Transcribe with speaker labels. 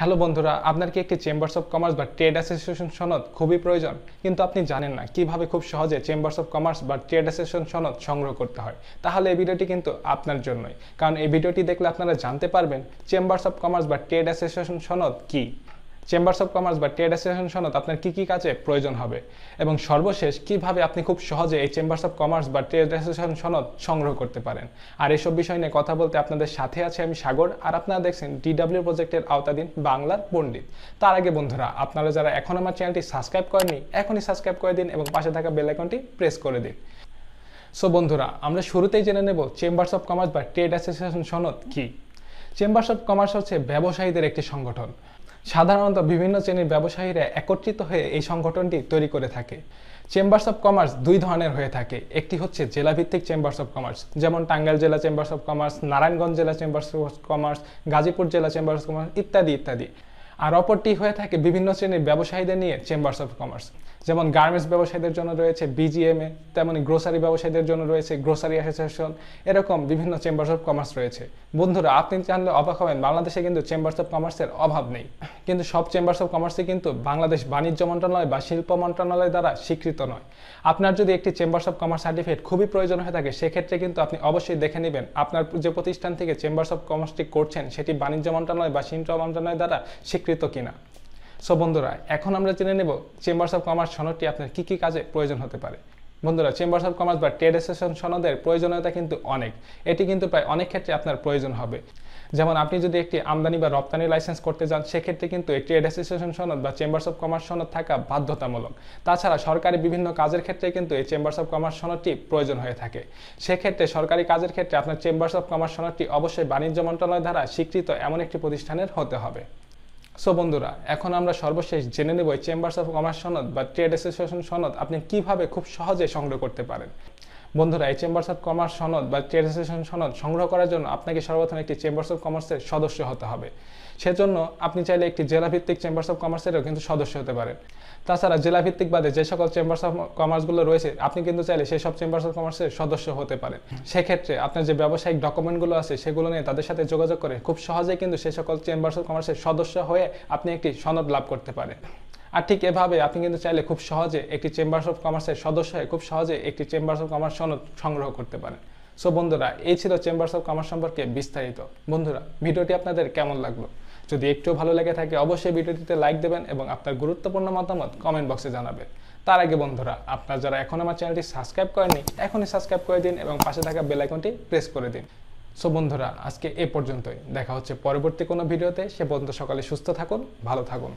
Speaker 1: Hello বন্ধুরা, আপনার কি একটি চেম্বার্স অফ কমার্স বা ট্রেড অ্যাসোসিয়েশন সনদ খুবই প্রয়োজন? কিন্তু আপনি জানেন না কীভাবে খুব সহজে চেম্বার্স অফ কমার্স বা ট্রেড অ্যাসোসিয়েশন সনদ সংগ্রহ করতে হয়। তাহলে এই ভিডিওটি কিন্তু আপনার জন্যই। কারণ এই ভিডিওটি দেখলে আপনারা জানতে পারবেন চেম্বার্স অফ কমার্স বা ট্রেড অ্যাসোসিয়েশন সনদ কী। চেম্বার্স অফ কমার্স বা ট্রেড অ্যাসোসিয়েশন সনদ আপনার কী কী কাজে প্রয়োজন হবে? এবং সর্বশেষ, কীভাবে আপনি খুব সহজে এই চেম্বার্স অফ কমার্স বা ট্রেড অ্যাসোসিয়েশন সনদ সংগ্রহ করতে পারেন? আর এসব বিষয় নিয়ে কথা বলতে আপনাদের সাথে আছে আমি সাগর, আর আপনারা দেখছেন ডিডাব্লিউ প্রজেক্টের আওতাধীন বাংলার পণ্ডিত। তার আগে বন্ধুরা, আপনারা যারা এখন আমার চ্যানেলটি সাবস্ক্রাইব করেননি, এখনই সাবস্ক্রাইব করে দিন এবং পাশে থাকা বেল আইকনটি প্রেস করে দিন। সো বন্ধুরা, আমরা শুরুতেই জেনে নেব চেম্বার্স অফ কমার্স বা ট্রেড অ্যাসোসিয়েশন সনদ কি? চেম্বার্স অফ কমার্স হচ্ছে ব্যবসায়ীদের একটি সংগঠন। সাধারণত বিভিন্ন শ্রেণির ব্যবসায়ীরা একত্রিত হয়ে এই সংগঠনটি তৈরি করে থাকে। চেম্বার্স অফ কমার্স দুই ধরনের হয়ে থাকে। একটি হচ্ছে জেলাভিত্তিক চেম্বার্স অফ কমার্স যেমন টাঙ্গাইল জেলা চেম্বার্স অফ কমার্স নারায়ণগঞ্জ জেলা চেম্বার্স অফ কমার্স গাজীপুর জেলা চেম্বার্স অফ কমার্স ইত্যাদি ইত্যাদি। আর অপরটি হয়ে থাকে বিভিন্ন শ্রেণির ব্যবসায়ীদের নিয়ে চেম্বার্স অফ কমার্স যেমন গার্মেন্টস ব্যবসায়ীদের জন্য রয়েছে বিজিএমএ তেমনি গ্রোসারি ব্যবসায়ীদের জন্য রয়েছে গ্রোসারি অ্যাসোসিয়েশন এরকম বিভিন্ন চেম্বার্স অফ কমার্স রয়েছে। বন্ধুরা, আপনি জানলে অবাক হবেন, বাংলাদেশে কিন্তু চেম্বার্স অফ কমার্সের অভাব নেই। কিন্তু সব চেম্বার্স অফ কমার্সে কিন্তু বাংলাদেশ বাণিজ্য মন্ত্রণালয় বা শিল্প মন্ত্রণালয় দ্বারা স্বীকৃত নয়। আপনার যদি একটি চেম্বার্স অফ কমার্স সার্টিফিকেট খুবই প্রয়োজন হয়ে থাকে, সেক্ষেত্রে কিন্তু আপনি অবশ্যই দেখে নেবেন, আপনার যে প্রতিষ্ঠান থেকে চেম্বার্স অফ কমার্সটি করছেন, সেটি বাণিজ্য মন্ত্রণালয় বা শিল্প মন্ত্রণালয় দ্বারা স্বীকৃত কিনা? সো বন্ধুরা, এখন আমরা জেনে নেব চেম্বার্স অফ কমার্স সনদটি আপনার কী কী কাজে প্রয়োজন হতে পারে। বন্ধুরা চেম্বার্স অফ কমার্স বা ট্রেড অ্যাসোসিয়েশন সনদের প্রয়োজনীয়তা কিন্তু অনেক। এটি কিন্তু প্রায় অনেক ক্ষেত্রে আপনার প্রয়োজন হবে। যেমন আপনি যদি একটি আমদানি বা রপ্তানি লাইসেন্স করতে যান, সেক্ষেত্রে কিন্তু এই ট্রেড অ্যাসোসিয়েশন সনদ বা চেম্বার্স অফ কমার্স সনদ থাকা বাধ্যতামূলক। তাছাড়া সরকারি বিভিন্ন কাজের ক্ষেত্রে কিন্তু এই চেম্বার্স অফ কমার্স সনদটি প্রয়োজন হয়ে থাকে। সেক্ষেত্রে সরকারি কাজের ক্ষেত্রে আপনার চেম্বার্স অফ কমার্স সনদটি অবশ্যই বাণিজ্য মন্ত্রণালয় দ্বারা স্বীকৃত এমন একটি প্রতিষ্ঠানের হতে হবে। সো বন্ধুরা, এখন আমরা সর্বশেষ জেনে নেব চেম্বার্স অফ কমার্স সনদ বা ট্রেড অ্যাসোসিয়েশন সনদ আপনি কীভাবে খুব সহজে সংগ্রহ করতে পারেন। বন্ধুরা, এই চেম্বার্স অফ কমার্স সনদ বা ট্রেড অ্যাসোসিয়েশন সনদ সংগ্রহ করার জন্য আপনাকে সর্বপ্রথম একটি চেম্বার্স অফ কমার্সের সদস্য হতে হবে। সেজন্য আপনি চাইলে একটি জেলাভিত্তিক চেম্বার্স অফ কমার্সেরও কিন্তু সদস্য হতে পারেন। তাছাড়া জেলাভিত্তিক বাদে যে সকল চেম্বার্স অফ কমার্সগুলো রয়েছে, আপনি কিন্তু চাইলে সেই সব চেম্বার্স অফ কমার্সের সদস্য হতে পারেন। সেক্ষেত্রে আপনার যে ব্যবসায়িক ডকুমেন্টগুলো আছে, সেগুলো নিয়ে তাদের সাথে যোগাযোগ করে খুব সহজেই কিন্তু সেই সকল চেম্বার্স অফ কমার্সের সদস্য হয়ে আপনি একটি সনদ লাভ করতে পারেন। আর ঠিক এভাবে আপনি কিন্তু চাইলে খুব সহজে একটি চেম্বার্স অফ কমার্সের সদস্য হয়ে খুব সহজে একটি চেম্বার্স অফ কমার্স সনদ সংগ্রহ করতে পারেন। সো বন্ধুরা, এই ছিল চেম্বার্স অফ কমার্স সম্পর্কে বিস্তারিত। বন্ধুরা, ভিডিওটি আপনাদের কেমন লাগল? যদি একটু ভালো লেগে থাকে, অবশ্যই ভিডিওটিতে লাইক দেবেন এবং আপনার গুরুত্বপূর্ণ মতামত কমেন্ট বক্সে জানাবেন। তার আগে বন্ধুরা, আপনার যারা এখন আমার চ্যানেলটি সাবস্ক্রাইব করেনি এখনই সাবস্ক্রাইব করে দিন এবং পাশে থাকা বেল আইকনটি প্রেস করে দিন। সো বন্ধুরা, আজকে এ পর্যন্তই। দেখা হচ্ছে পরবর্তী কোনো ভিডিওতে। সে পর্যন্ত সকালে সুস্থ থাকুন, ভালো থাকুন।